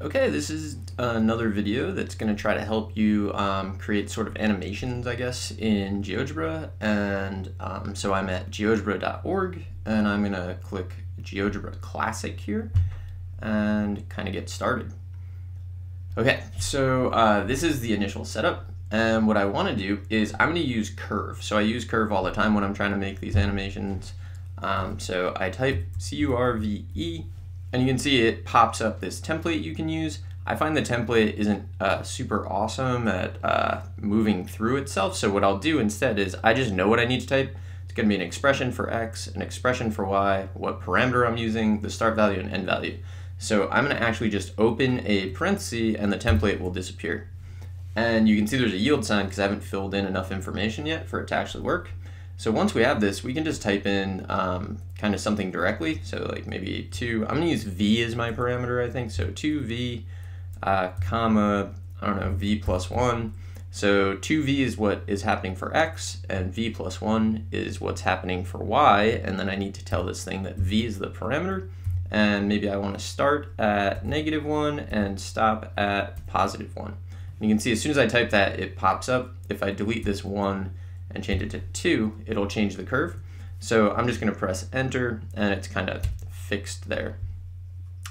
Okay, this is another video that's going to try to help you um, create sort of animations, I guess, in GeoGebra. And um, so I'm at geogebra.org and I'm going to click GeoGebra Classic here and kind of get started. Okay, so uh, this is the initial setup. And what I want to do is I'm going to use Curve. So I use Curve all the time when I'm trying to make these animations. Um, so I type C-U-R-V-E and you can see it pops up this template you can use. I find the template isn't uh, super awesome at uh, moving through itself. So what I'll do instead is I just know what I need to type. It's gonna be an expression for X, an expression for Y, what parameter I'm using, the start value and end value. So I'm gonna actually just open a parenthesis and the template will disappear. And you can see there's a yield sign because I haven't filled in enough information yet for it to actually work. So once we have this, we can just type in um, kind of something directly. So like maybe two, I'm gonna use V as my parameter, I think. So two V, uh, comma, I don't know, V plus one. So 2V is what is happening for X, and V plus 1 is what's happening for Y, and then I need to tell this thing that V is the parameter, and maybe I want to start at negative 1 and stop at positive 1. And you can see as soon as I type that, it pops up. If I delete this 1, and change it to 2, it'll change the curve. So I'm just going to press enter and it's kind of fixed there.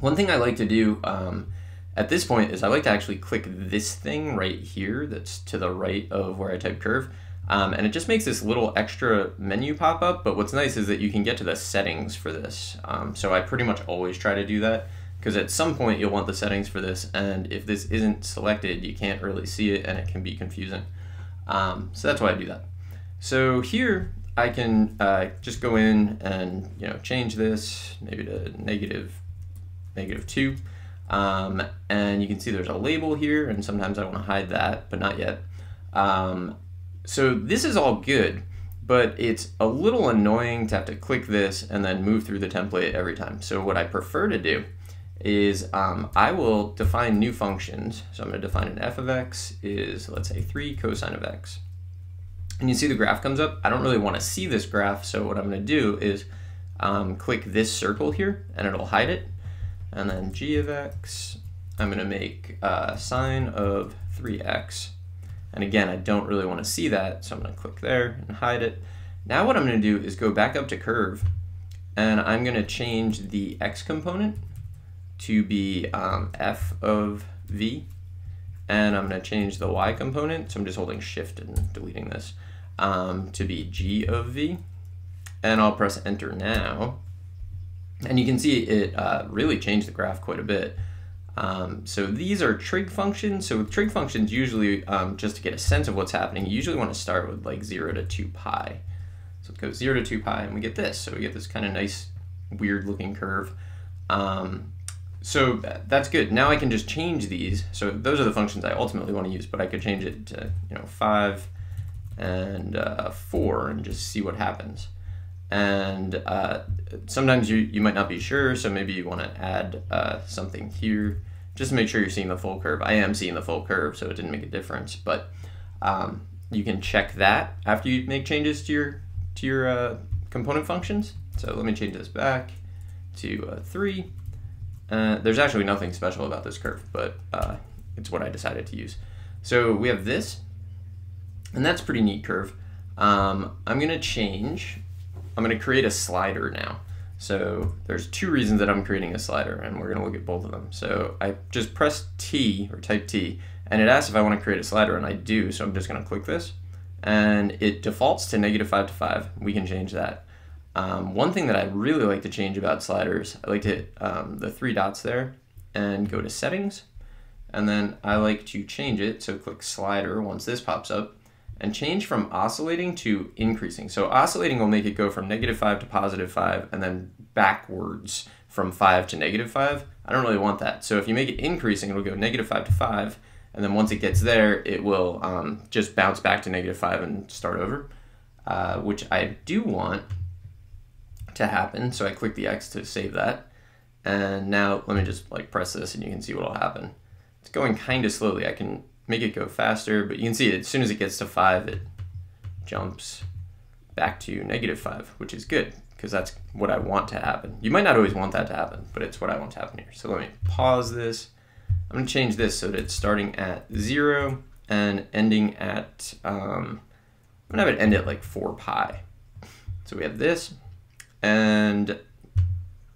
One thing I like to do um, at this point is I like to actually click this thing right here that's to the right of where I type curve. Um, and it just makes this little extra menu pop up. But what's nice is that you can get to the settings for this. Um, so I pretty much always try to do that because at some point you'll want the settings for this. And if this isn't selected, you can't really see it and it can be confusing. Um, so that's why I do that. So here I can uh, just go in and you know change this maybe to negative negative two. Um, and you can see there's a label here and sometimes I want to hide that, but not yet. Um, so this is all good, but it's a little annoying to have to click this and then move through the template every time. So what I prefer to do is um, I will define new functions. So I'm going to define an f of x is, let's say, 3 cosine of x and you see the graph comes up. I don't really want to see this graph, so what I'm going to do is um, click this circle here, and it'll hide it. And then g of x, I'm going to make uh, sine of 3x. And again, I don't really want to see that, so I'm going to click there and hide it. Now what I'm going to do is go back up to curve, and I'm going to change the x component to be um, f of v, and I'm going to change the y component, so I'm just holding shift and deleting this um, to be g of v. And I'll press enter now. And you can see it uh, really changed the graph quite a bit. Um, so these are trig functions. So with trig functions, usually um, just to get a sense of what's happening, you usually want to start with like 0 to 2 pi. So it goes 0 to 2 pi, and we get this. So we get this kind of nice, weird looking curve. Um, so that's good. Now I can just change these. So those are the functions I ultimately want to use, but I could change it to, you know, 5, and uh, 4 and just see what happens. And uh, sometimes you, you might not be sure, so maybe you want to add uh, something here just to make sure you're seeing the full curve. I am seeing the full curve, so it didn't make a difference, but um, you can check that after you make changes to your, to your uh, component functions. So let me change this back to uh, 3. Uh, there's actually nothing special about this curve, but it's what I decided to use. So we have this, and that's pretty neat curve. Um, I'm going to change, I'm going to create a slider now. So there's two reasons that I'm creating a slider, and we're going to look at both of them. So I just press T, or type T, and it asks if I want to create a slider, and I do, so I'm just going to click this. And it defaults to negative 5 to 5. We can change that. Um, one thing that I really like to change about sliders, I like to hit um, the three dots there and go to settings. And then I like to change it, so click slider once this pops up and change from oscillating to increasing. So oscillating will make it go from negative 5 to positive 5 and then backwards from 5 to negative 5. I don't really want that. So if you make it increasing, it'll go negative 5 to 5, and then once it gets there, it will um, just bounce back to negative 5 and start over, uh, which I do want to happen. So I click the X to save that. And now let me just like press this and you can see what will happen. It's going kind of slowly. I can make it go faster, but you can see as soon as it gets to 5, it jumps back to negative 5, which is good because that's what I want to happen. You might not always want that to happen, but it's what I want to happen here. So let me pause this I'm to change this so that it's starting at 0 and ending at, um, I'm to have it end at like 4 pi. So we have this, and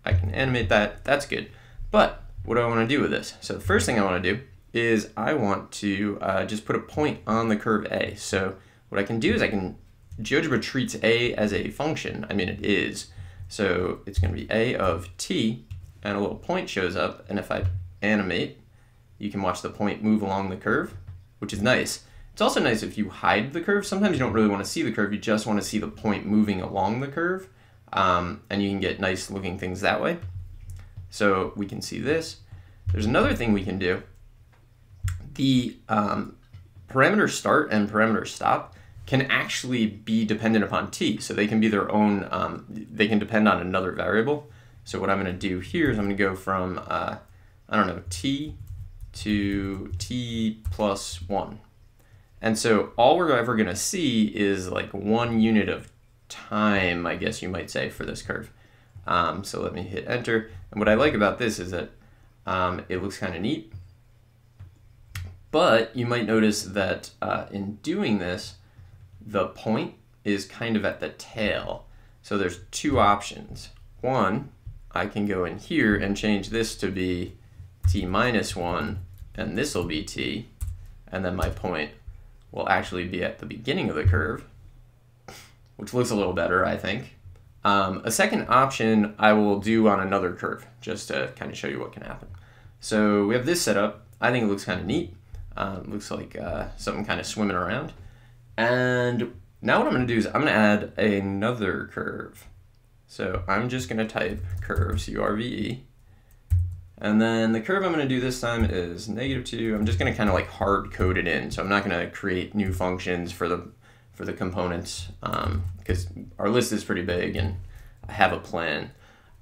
I can animate that. That's good. But what do I want to do with this? So the first thing I want to do is I want to uh, just put a point on the curve A. So what I can do is I can, GeoGebra treats A as a function. I mean, it is. So it's going to be A of t, and a little point shows up, and if I animate, you can watch the point move along the curve, which is nice. It's also nice if you hide the curve. Sometimes you don't really want to see the curve, you just want to see the point moving along the curve, um, and you can get nice looking things that way. So we can see this. There's another thing we can do. The um, parameter start and parameter stop can actually be dependent upon t. So they can be their own, um, they can depend on another variable. So what I'm going to do here is I'm going to go from, uh, I don't know, t to t plus 1. And so all we're ever going to see is like one unit of time, I guess you might say, for this curve. Um, so let me hit enter. And what I like about this is that um, it looks kind of neat. But you might notice that uh, in doing this, the point is kind of at the tail. So there's two options. One, I can go in here and change this to be t minus 1, and this will be t, and then my point will actually be at the beginning of the curve, which looks a little better, I think. Um, a second option I will do on another curve, just to kind of show you what can happen. So we have this set up. I think it looks kind of neat. Um, looks like uh, something kind of swimming around. And now what I'm going to do is I'm going to add another curve. So I'm just going to type curves, U-R-V-E. And then the curve I'm going to do this time is negative 2. I'm just going to kind of like hard code it in. So I'm not going to create new functions for the for the components because um, our list is pretty big and I have a plan.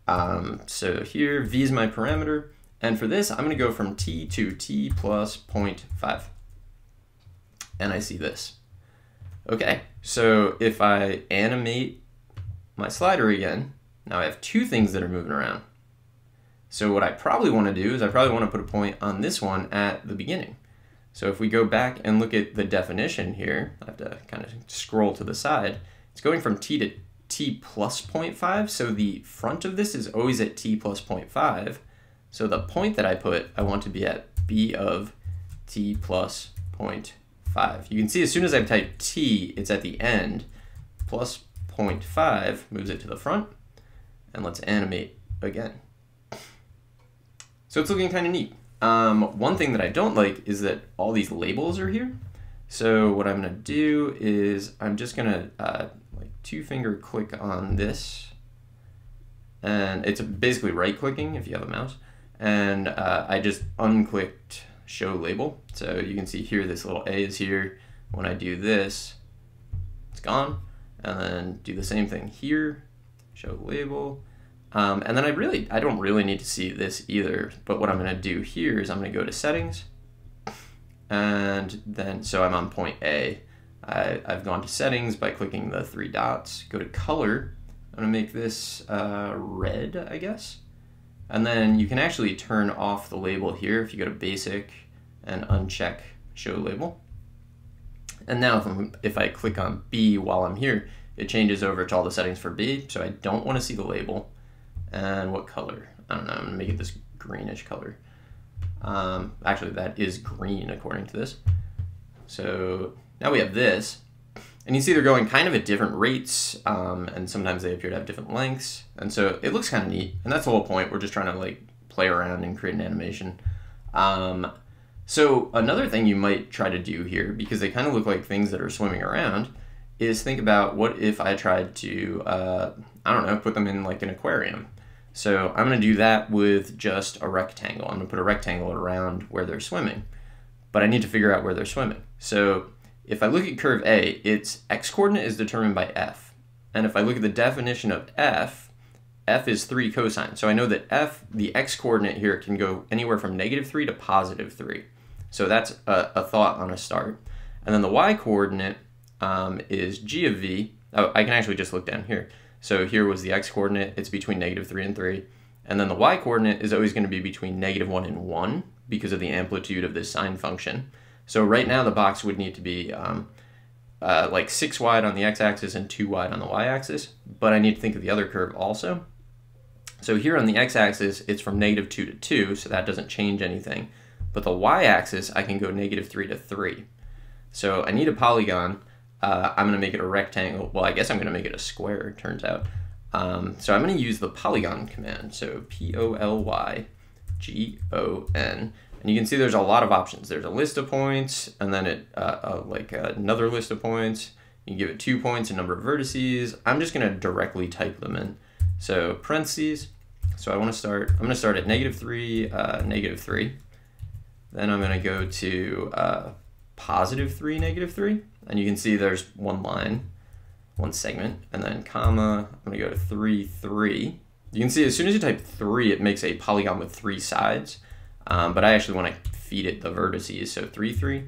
Um, so here, v is my parameter. And for this, I'm going to go from t to t plus 0.5. And I see this. Okay, so if I animate my slider again, now I have two things that are moving around. So what I probably want to do is I probably want to put a point on this one at the beginning. So if we go back and look at the definition here, I have to kind of scroll to the side. It's going from t to t plus 0.5, so the front of this is always at t plus 0.5. So the point that I put, I want to be at b of t plus 0.5. You can see as soon as I type t, it's at the end. Plus 0.5 moves it to the front. And let's animate again. So it's looking kind of neat. Um, one thing that I don't like is that all these labels are here. So what I'm gonna do is I'm just gonna uh, like two finger click on this and it's basically right clicking if you have a mouse and uh, I just unclicked show label. So you can see here this little A is here. When I do this it's gone. And then do the same thing here show label. Um, and then I really, I don't really need to see this either, but what I'm gonna do here is I'm gonna go to settings, and then, so I'm on point A. I, I've gone to settings by clicking the three dots, go to color, I'm gonna make this uh, red, I guess. And then you can actually turn off the label here if you go to basic and uncheck show label. And now if, I'm, if I click on B while I'm here, it changes over to all the settings for B, so I don't wanna see the label. And what color? I don't know, I'm gonna make it this greenish color. Um, actually, that is green according to this. So now we have this. And you see they're going kind of at different rates, um, and sometimes they appear to have different lengths. And so it looks kind of neat. And that's the whole point. We're just trying to like play around and create an animation. Um, so another thing you might try to do here, because they kind of look like things that are swimming around, is think about what if I tried to, uh, I don't know, put them in like an aquarium. So I'm going to do that with just a rectangle. I'm going to put a rectangle around where they're swimming. But I need to figure out where they're swimming. So if I look at curve A, its x-coordinate is determined by f. And if I look at the definition of f, f is 3 cosine. So I know that f, the x-coordinate here, can go anywhere from negative 3 to positive 3. So that's a, a thought on a start. And then the y-coordinate um, is g of v. Oh, I can actually just look down here. So here was the x coordinate, it's between negative 3 and 3. And then the y coordinate is always going to be between negative 1 and 1 because of the amplitude of this sine function. So right now the box would need to be um, uh, like 6 wide on the x-axis and 2 wide on the y-axis, but I need to think of the other curve also. So here on the x-axis, it's from negative 2 to 2, so that doesn't change anything. But the y-axis, I can go negative 3 to 3. So I need a polygon. Uh, I'm going to make it a rectangle. Well, I guess I'm going to make it a square, it turns out. Um, so I'm going to use the polygon command. So P-O-L-Y-G-O-N. And you can see there's a lot of options. There's a list of points, and then it uh, uh, like another list of points. You can give it two points, a number of vertices. I'm just to directly type them in. So parentheses. So I want to start, I'm to start at negative 3, uh, negative 3. Then I'm to go to uh, positive 3, negative 3. And you can see there's one line, one segment, and then comma, I'm to go to 3, 3. You can see as soon as you type 3, it makes a polygon with three sides. Um, but I actually want to feed it the vertices, so 3, 3,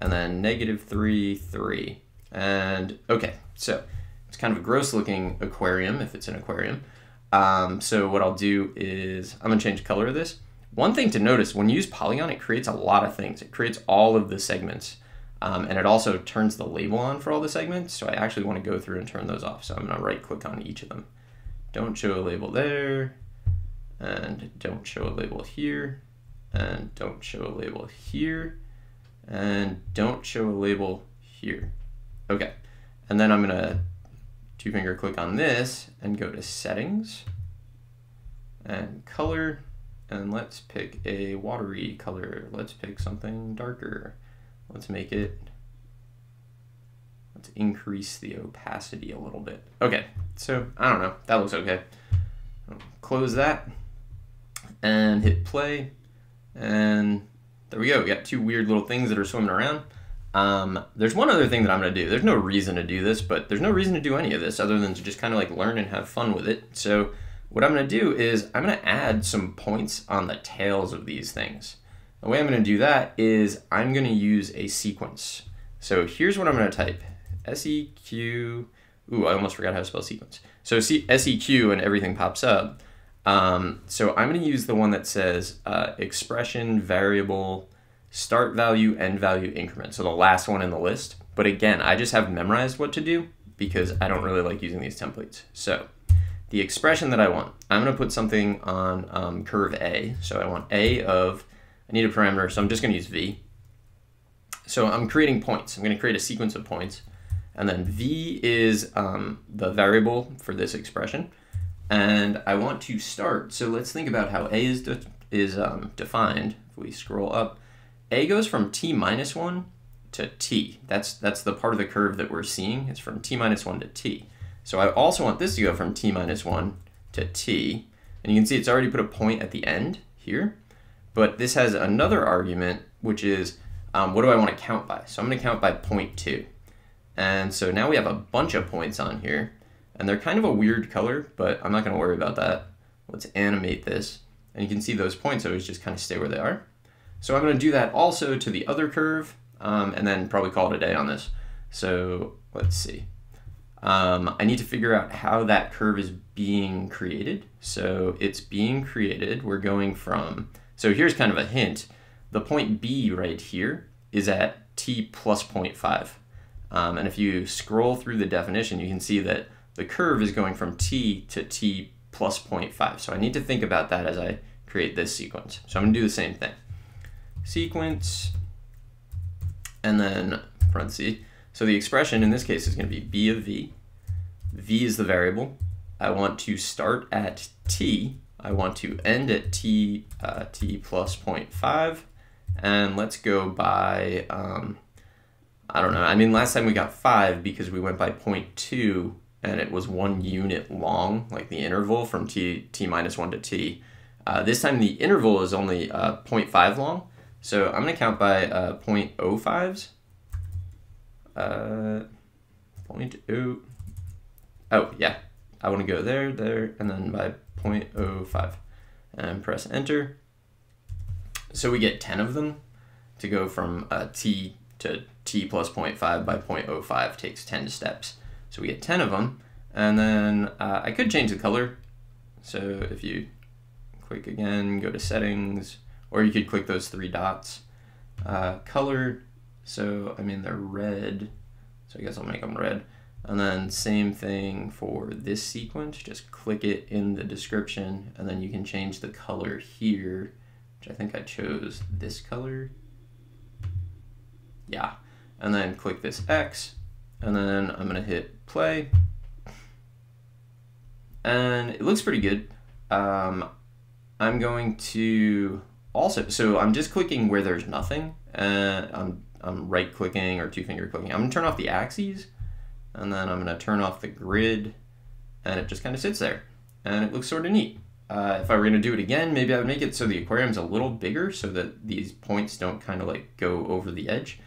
and then negative 3, 3. And okay, so it's kind of a gross looking aquarium if it's an aquarium. Um, so what I'll do is I'm going to change the color of this. One thing to notice, when you use Polygon, it creates a lot of things. It creates all of the segments. Um, and it also turns the label on for all the segments. So I actually want to go through and turn those off. So I'm going to right click on each of them. Don't show a label there. And don't show a label here. And don't show a label here. And don't show a label here. Okay. And then I'm to two finger click on this and go to settings and color and let's pick a watery color. Let's pick something darker. Let's make it, let's increase the opacity a little bit. Okay, so I don't know, that looks okay. Close that and hit play. And there we go, we got two weird little things that are swimming around. Um, there's one other thing that I'm going to do. There's no reason to do this, but there's no reason to do any of this other than to just kind of like learn and have fun with it. So what I'm going to do is I'm going to add some points on the tails of these things. The way I'm going to do that is I'm going to use a sequence. So here's what I'm going to type. SEQ, ooh, I almost forgot how to spell sequence. So SEQ and everything pops up. Um, so I'm going to use the one that says uh, expression variable start value end value increment. So the last one in the list. But again, I just have memorized what to do because I don't really like using these templates. So the expression that I want, I'm going to put something on um, curve A. So I want A of, I need a parameter, so I'm just going to use V. So I'm creating points. I'm going to create a sequence of points. And then V is um, the variable for this expression. And I want to start, so let's think about how A is, de is um, defined. If we scroll up, A goes from T minus 1 to T. That's, that's the part of the curve that we're seeing. It's from T minus 1 to T. So I also want this to go from t minus 1 to t. And you can see it's already put a point at the end here. But this has another argument, which is um, what do I want to count by? So I'm going to count by 0.2. And so now we have a bunch of points on here. And they're kind of a weird color, but I'm not going to worry about that. Let's animate this. And you can see those points always just kind of stay where they are. So I'm going to do that also to the other curve, um, and then probably call it a day on this. So let's see. Um, I need to figure out how that curve is being created. So it's being created. We're going from, so here's kind of a hint. The point B right here is at t plus 0.5. Um, and if you scroll through the definition, you can see that the curve is going from t to t plus 0.5. So I need to think about that as I create this sequence. So I'm going to do the same thing. Sequence, and then parentheses, so the expression in this case is going to be b of v. v is the variable. I want to start at t. I want to end at t, uh, t plus 0.5. And let's go by, um, I don't know. I mean, last time we got 5 because we went by 0.2 and it was one unit long, like the interval from t, t minus 1 to t. Uh, this time the interval is only uh, 0.5 long. So I'm going to count by uh, 0.05s uh, point oh, yeah, I want to go there, there, and then by 0.05 and press enter. So we get 10 of them to go from uh, t to t plus 0.5 by 0.05 takes 10 steps. So we get 10 of them, and then uh, I could change the color. So if you click again, go to settings, or you could click those three dots. Uh, color, so I mean they're red, so I guess I'll make them red. And then same thing for this sequence, just click it in the description and then you can change the color here, which I think I chose this color. Yeah, and then click this X and then I'm gonna hit play. And it looks pretty good. Um, I'm going to also, so I'm just clicking where there's nothing. And I'm, I'm right clicking or two finger clicking. I'm gonna turn off the axes and then I'm gonna turn off the grid and it just kind of sits there and it looks sort of neat. Uh, if I were gonna do it again, maybe I would make it so the aquarium's a little bigger so that these points don't kind of like go over the edge.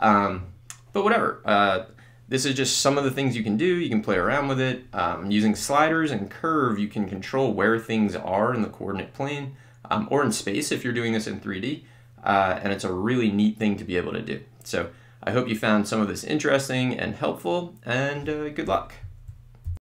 Um, but whatever. Uh, this is just some of the things you can do. You can play around with it. Um, using sliders and curve, you can control where things are in the coordinate plane um, or in space if you're doing this in 3D. Uh, and it's a really neat thing to be able to do. So I hope you found some of this interesting and helpful, and uh, good luck.